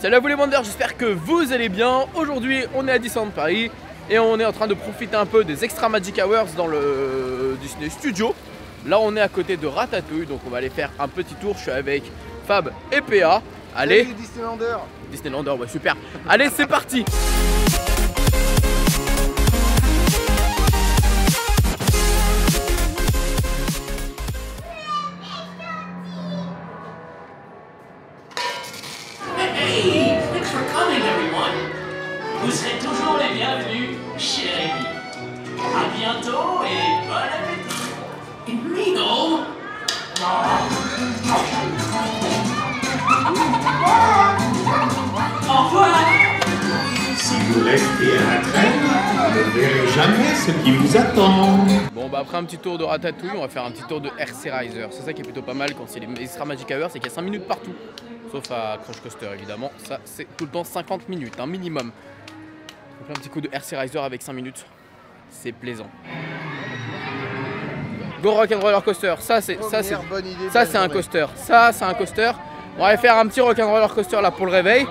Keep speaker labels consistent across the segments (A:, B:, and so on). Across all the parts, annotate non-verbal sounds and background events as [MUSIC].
A: Salut à vous les bandeurs, j'espère que vous allez bien. Aujourd'hui, on est à Disneyland Paris et on est en train de profiter un peu des Extra Magic Hours dans le Disney Studio. Là, on est à côté de Ratatouille, donc on va aller faire un petit tour. Je suis avec Fab et PA. Allez,
B: Salut Disneylander
A: Disneylander, ouais, super. Allez, c'est parti.
C: Vous serez toujours les bienvenus chez Rémi. À bientôt et bon appétit. Mino Au revoir
D: Si vous restez à la traîne, vous ne verrez jamais ce qui vous attend.
A: Bon, bah après un petit tour de Ratatouille, on va faire un petit tour de RC Riser. C'est ça qui est plutôt pas mal quand c'est les Extra Magic Hours, c'est qu'il y a 5 minutes partout. Sauf à Crush Coaster, évidemment. Ça, c'est tout le temps 50 minutes, un minimum. On fait un petit coup de RC Riser avec 5 minutes. C'est plaisant. Go Rock'n'Roller Coaster, ça c'est ça c'est
B: bonne idée de
A: ça
B: la
A: c'est un coaster. Ça c'est un coaster. On va aller faire un petit Rock'n'Roller Coaster là pour le réveil.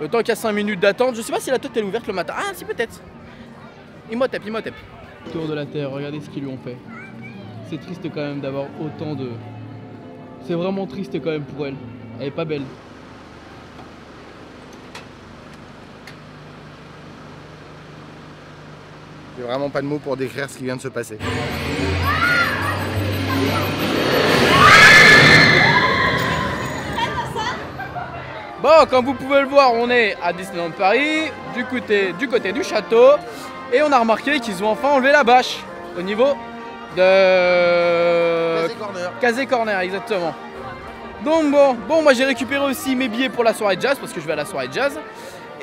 A: Le temps qu'il y a 5 minutes d'attente. Je sais pas si la tête est ouverte le matin. Ah si peut-être. Imhotep, Imhotep. Tour de la Terre, regardez ce qu'ils lui ont fait. C'est triste quand même d'avoir autant de. C'est vraiment triste quand même pour elle. Elle est pas belle.
B: J'ai vraiment pas de mots pour décrire ce qui vient de se passer.
A: Bon, comme vous pouvez le voir, on est à Disneyland Paris, du côté du, côté du château, et on a remarqué qu'ils ont enfin enlevé la bâche au niveau de
B: Casey Corner.
A: Casé Corner, exactement. Donc bon, bon moi j'ai récupéré aussi mes billets pour la soirée jazz parce que je vais à la soirée jazz.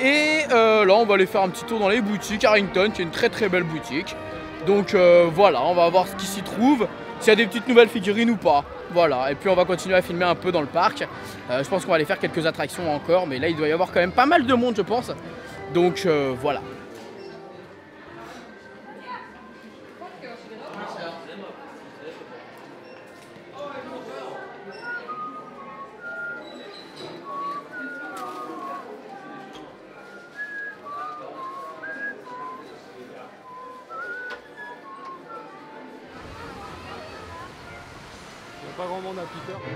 A: Et euh, là on va aller faire un petit tour dans les boutiques Harrington qui est une très très belle boutique. Donc euh, voilà, on va voir ce qui s'y trouve, s'il y a des petites nouvelles figurines ou pas. Voilà, et puis on va continuer à filmer un peu dans le parc. Euh, je pense qu'on va aller faire quelques attractions encore, mais là il doit y avoir quand même pas mal de monde je pense. Donc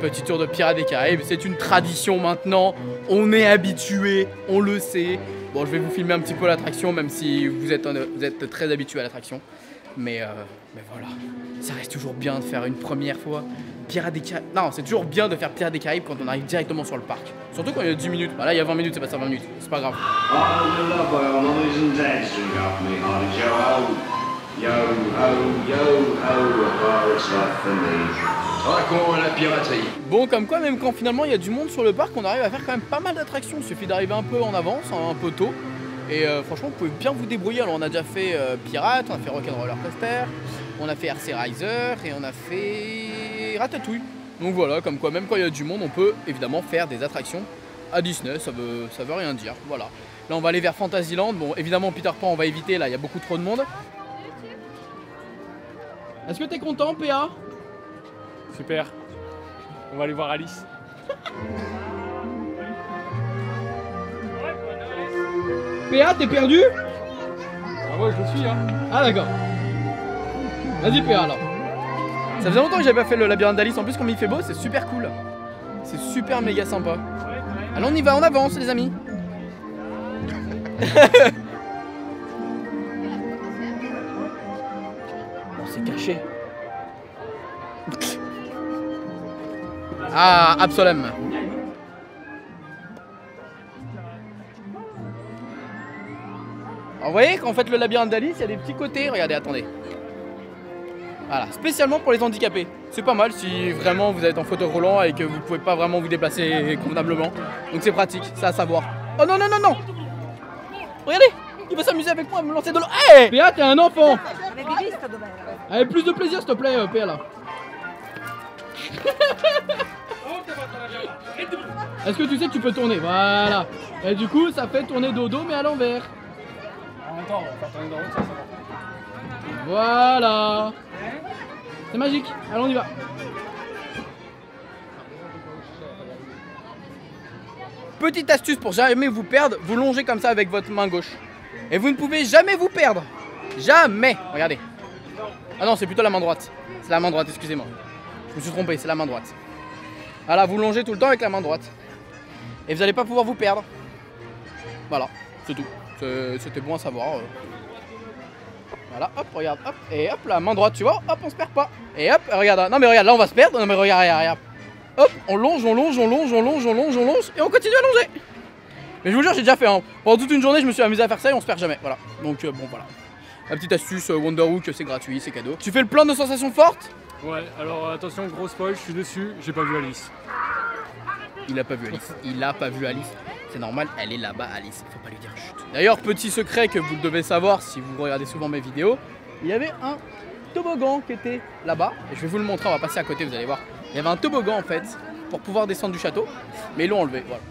A: Petit tour de Pirates des Caraïbes, c'est une tradition maintenant, on est habitué, on le sait. Bon, je vais vous filmer un petit peu l'attraction, même si vous êtes, un- vous êtes très habitué à l'attraction. Mais, euh, mais voilà, ça reste toujours bien de faire une première fois Pirates des Caraïbes. Non, c'est toujours bien de faire Pirates des Caraïbes quand on arrive directement sur le parc. Surtout quand il y a 10 minutes. Bah là, il y a 20 minutes, c'est pas ça 20 minutes, c'est pas grave.
E: All
A: Bon, comme quoi, même quand finalement il y a du monde sur le parc, on arrive à faire quand même pas mal d'attractions. Il suffit d'arriver un peu en avance, un peu tôt. Et euh, franchement, vous pouvez bien vous débrouiller. Alors, on a déjà fait euh, Pirate, on a fait Rock'n'Roller Coaster, on a fait RC Riser et on a fait Ratatouille. Donc voilà, comme quoi, même quand il y a du monde, on peut évidemment faire des attractions à Disney. Ça veut, ça veut rien dire. Voilà. Là, on va aller vers Fantasyland. Bon, évidemment, Peter Pan, on va éviter. Là, il y a beaucoup trop de monde. Est-ce que t'es content, PA
F: Super. On va aller voir Alice.
A: PA, t'es perdu?
F: Ah ouais, je le suis, hein.
A: Ah d'accord. Vas-y PA alors. Ça faisait longtemps que j'avais pas fait le labyrinthe d'Alice. En plus, comme il fait beau, c'est super cool. C'est super méga sympa. Allez, on y va, on avance les amis. [LAUGHS] bon, c'est caché. Ah, Absolem. Alors, vous voyez, vous faites le labyrinthe d'Alice, il y a des petits côtés. Regardez, attendez. Voilà, spécialement pour les handicapés. C'est pas mal si vraiment vous êtes en fauteuil roulant et que vous pouvez pas vraiment vous déplacer convenablement. Donc c'est pratique, c'est à savoir. Oh non, non, non, non Regardez Il veut s'amuser avec moi, me lancer de l'eau. Hey Péa, t'es un enfant Avec plus de plaisir, s'il te plaît, euh, Péa, là. [LAUGHS] Est-ce que tu sais que tu peux tourner Voilà. Et du coup, ça fait tourner dodo, mais à l'envers.
F: En même temps, on va faire tourner dans l'autre sens. alors.
A: Voilà. C'est magique. Allez, on y va. Petite astuce pour jamais vous perdre, vous longez comme ça avec votre main gauche. Et vous ne pouvez jamais vous perdre. Jamais. Regardez. Ah non, c'est plutôt la main droite. C'est la main droite, excusez-moi. Je me suis trompé, c'est la main droite. Voilà, vous longez tout le temps avec la main droite. Et vous n'allez pas pouvoir vous perdre. Voilà, c'est tout. C'était bon à savoir. euh. Voilà, hop, regarde, hop, et hop, la main droite, tu vois, hop, on se perd pas. Et hop, regarde, non mais regarde, là on va se perdre, non mais regarde, regarde, regarde. Hop, on longe, on longe, on longe, on longe, on longe, on longe, et on continue à longer. Mais je vous jure, j'ai déjà fait, pendant toute une journée, je me suis amusé à faire ça et on se perd jamais, voilà. Donc euh, bon, voilà. La petite astuce euh, Wonderhook, c'est gratuit, c'est cadeau. Tu fais le plein de sensations fortes
F: Ouais, alors attention, gros spoil, je suis dessus, j'ai pas vu Alice.
A: Il a pas vu Alice. Il a pas vu Alice. C'est normal, elle est là-bas, Alice. Faut pas lui dire chut. D'ailleurs, petit secret que vous devez savoir si vous regardez souvent mes vidéos, il y avait un toboggan qui était là-bas. Je vais vous le montrer, on va passer à côté, vous allez voir. Il y avait un toboggan en fait pour pouvoir descendre du château, mais ils l'ont enlevé. Voilà.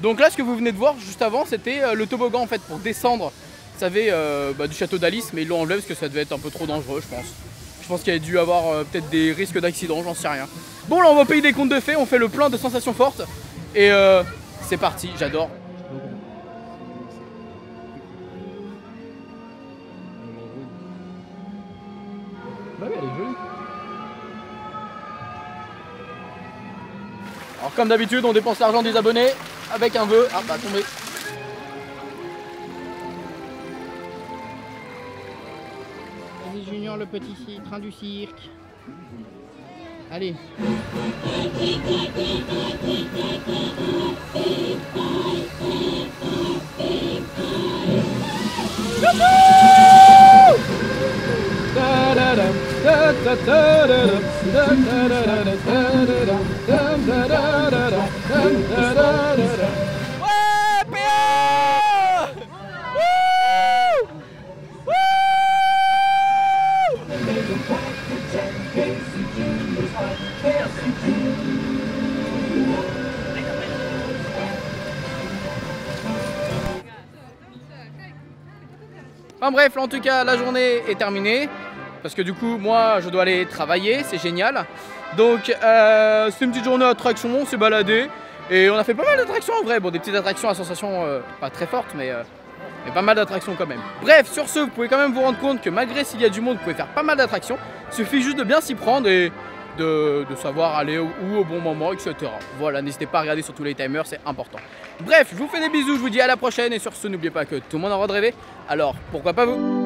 A: Donc là, ce que vous venez de voir juste avant, c'était euh, le toboggan en fait pour descendre, vous savez, euh, bah, du château d'Alice, mais ils l'ont enlevé parce que ça devait être un peu trop dangereux, je pense. Je pense qu'il y a dû avoir euh, peut-être des risques d'accident, j'en sais rien. Bon, là, on va payer des comptes de fées, on fait le plein de sensations fortes. Et euh, c'est parti, j'adore. Bah oui, elle est jolie. Alors, comme d'habitude, on dépense l'argent des abonnés avec un vœu. Ah, bah, tombé.
G: Vas-y Junior, le petit train du cirque. Allez.
A: Enfin bref, en tout cas, la journée est terminée. Parce que du coup, moi, je dois aller travailler, c'est génial. Donc, euh, c'est une petite journée d'attraction, on s'est baladé. Et on a fait pas mal d'attractions en vrai. Bon, des petites attractions à sensation euh, pas très fortes, mais, euh, mais pas mal d'attractions quand même. Bref, sur ce, vous pouvez quand même vous rendre compte que malgré s'il y a du monde, vous pouvez faire pas mal d'attractions. Il suffit juste de bien s'y prendre et de, savoir aller où, au bon moment, etc. Voilà, n'hésitez pas à regarder sur tous les timers, c'est important. Bref, je vous fais des bisous, je vous dis à la prochaine. Et sur ce, n'oubliez pas que tout le monde droit de rêver. Alors, pourquoi pas vous?